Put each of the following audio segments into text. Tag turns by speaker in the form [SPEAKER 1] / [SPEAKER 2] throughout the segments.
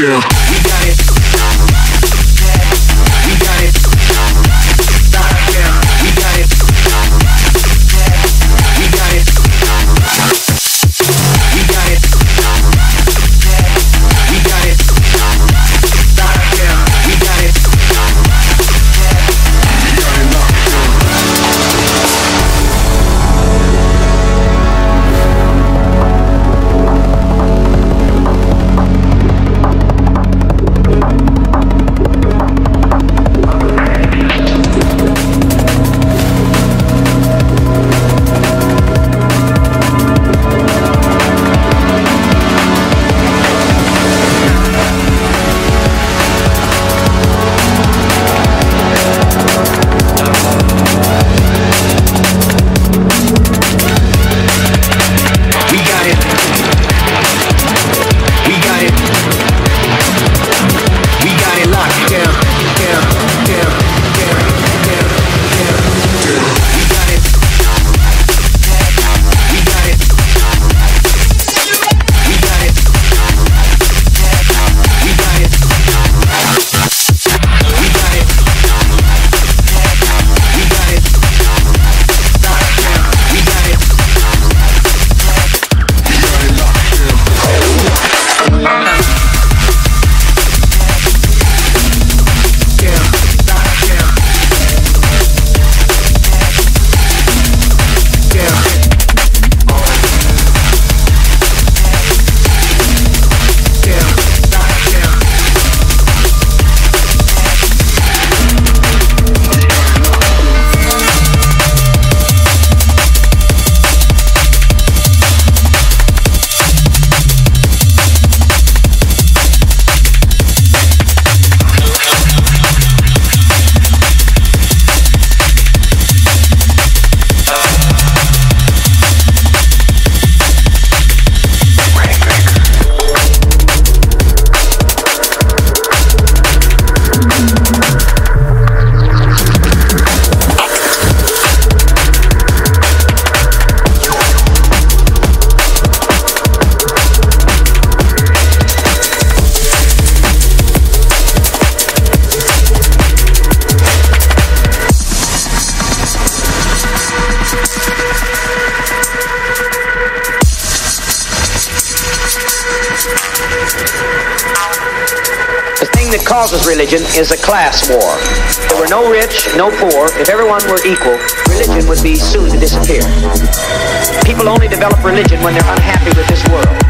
[SPEAKER 1] do. Causes religion is a class war. If there were no rich, no poor, if everyone were equal, religion would be soon to disappear. People only develop religion when they're unhappy with this world.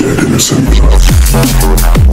[SPEAKER 2] shed innocent blood.